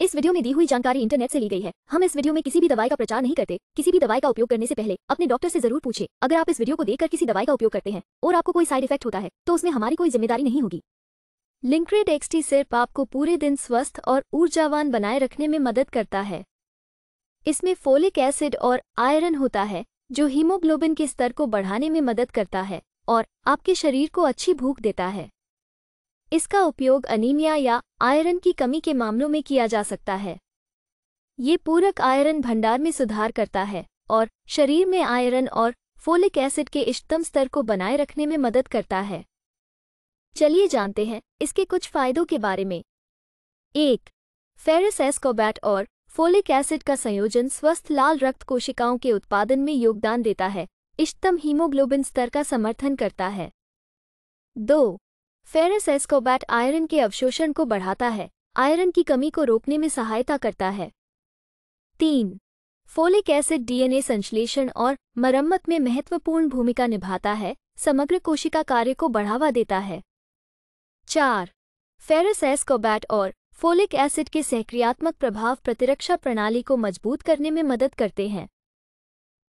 इस वीडियो में दी हुई जानकारी इंटरनेट से ली गई है। हम इस वीडियो में किसी भी दवाई का प्रचार नहीं करते। किसी भी दवाई का उपयोग करने से पहले अपने डॉक्टर से ज़रूर पूछे। अगर आप इस वीडियो को देखकर किसी दवाई का उपयोग करते हैं और आपको कोई साइड इफ़ेक्ट होता है तो उसमें हमारी कोई ज़िम्मेदारी नहीं होगी। लिंक्रेड एक्सटी सिर्फ़ आपको पूरे दिन स्वस्थ और ऊर्जावान बनाए रखने में मदद करता है। इसमें फोलिक एसिड और आयरन होता है, जो हीमोग्लोबिन के स्तर को बढ़ाने में मदद करता है और आपके शरीर को अच्छी भूख देता है। इसका उपयोग अनीमिया या आयरन की कमी के मामलों में किया जा सकता है। ये पूरक आयरन भंडार में सुधार करता है और शरीर में आयरन और फोलिक एसिड के इष्टतम स्तर को बनाए रखने में मदद करता है। चलिए जानते हैं इसके कुछ फायदों के बारे में। एक फेरस एस्कोबैट और फोलिक एसिड का संयोजन स्वस्थ लाल रक्त कोशिकाओं के उत्पादन में योगदान देता है, इष्टतम हीमोग्लोबिन स्तर का समर्थन करता है। दो फेरस एस्कोबैट आयरन के अवशोषण को बढ़ाता है। आयरन की कमी को रोकने में सहायता करता है। तीन फोलिक एसिड डीएनए संश्लेषण और मरम्मत में महत्वपूर्ण भूमिका निभाता है। समग्र कोशिका कार्य को बढ़ावा देता है। चार फेरस एस्कोबैट और फोलिक एसिड के सहक्रियात्मक प्रभाव प्रतिरक्षा प्रणाली को मज़बूत करने में मदद करते हैं।